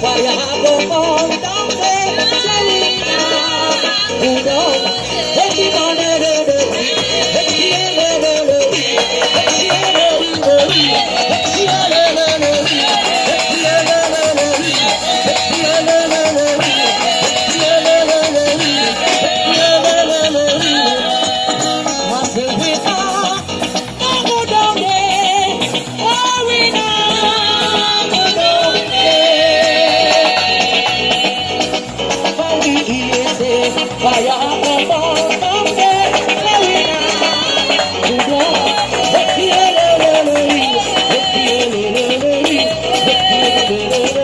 快呀。Oh,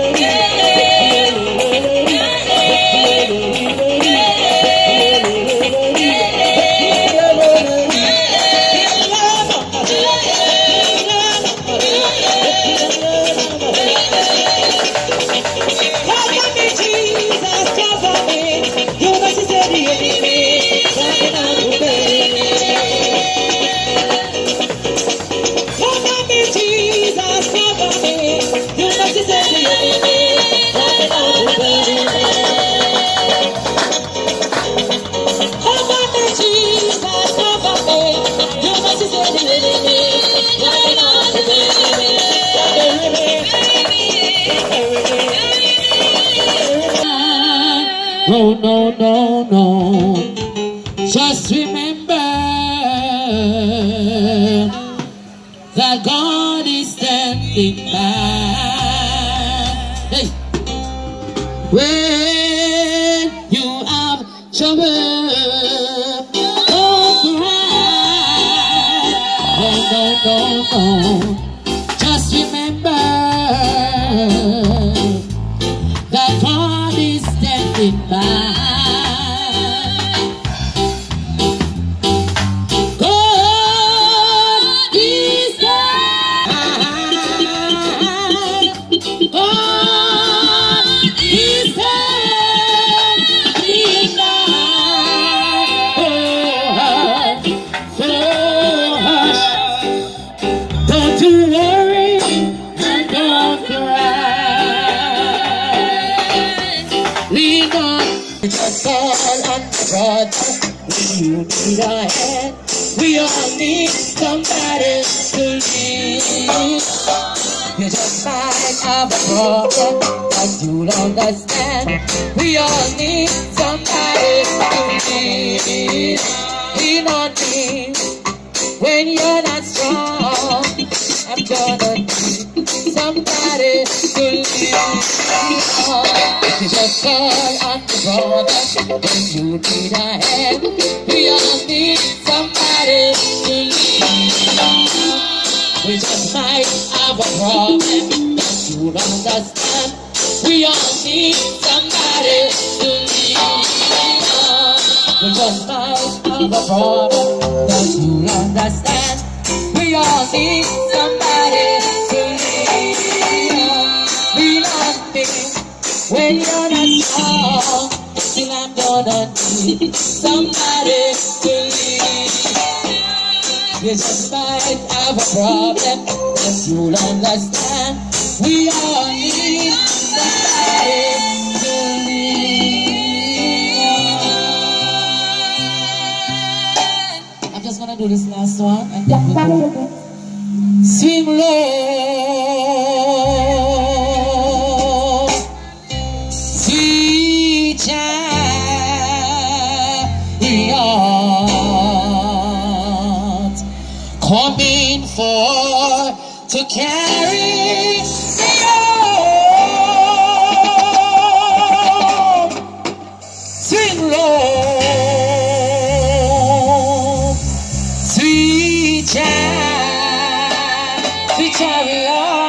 no, no, no. No. Just remember that God is standing by. We all need somebody to lead. You're just like a problem, but you'll understand. We all need somebody to lead. Lean on me when you're not strong. I'm gonna need somebody to lean on. You just call brother when you need a hand. We all need somebody to lead. We just might have a problem that you understand. We all need somebody to lead. We just might have a problem that you understand. We all need somebody you're not I'm gonna need somebody to lead. Might have a problem that you'll understand. We all need somebody to lead. I'm just gonna do this last one and then we go. To carry me home. Swing low, sweet child, sweet chariot.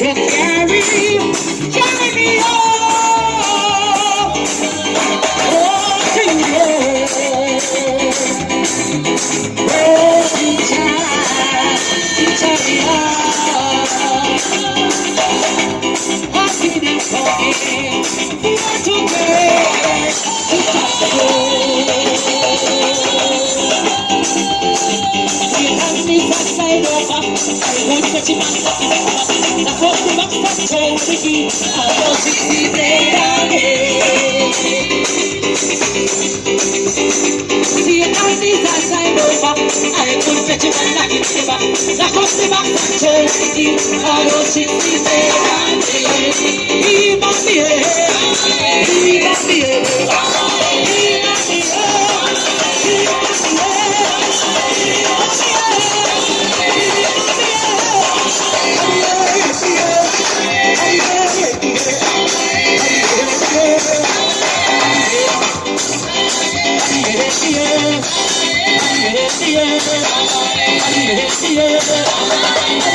For nakosiba nakosiba chelaki ayositise kandi ibambie Oh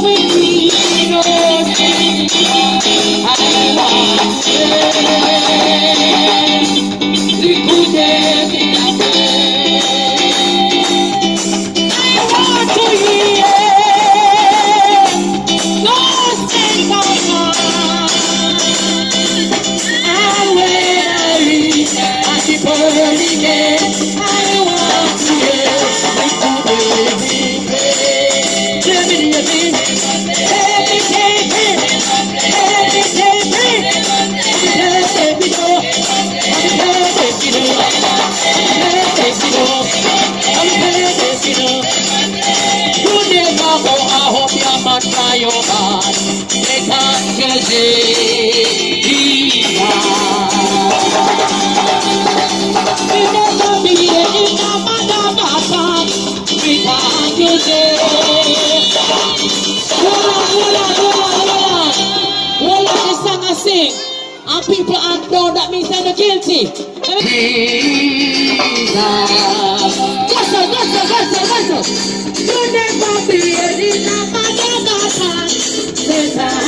We. বাতায়মান লেখা চলছে And people are that means they're guilty. Jesus. Go, go, go, go, go, go. You never be a goodbye.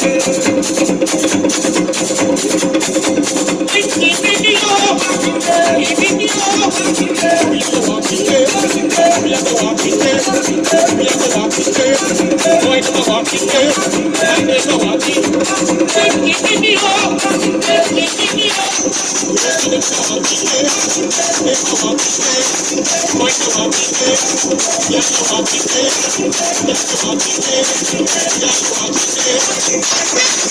Thank you.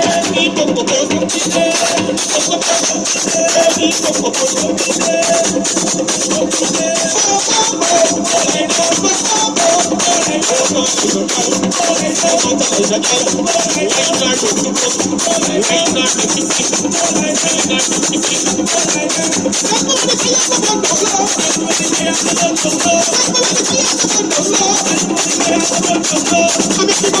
I'm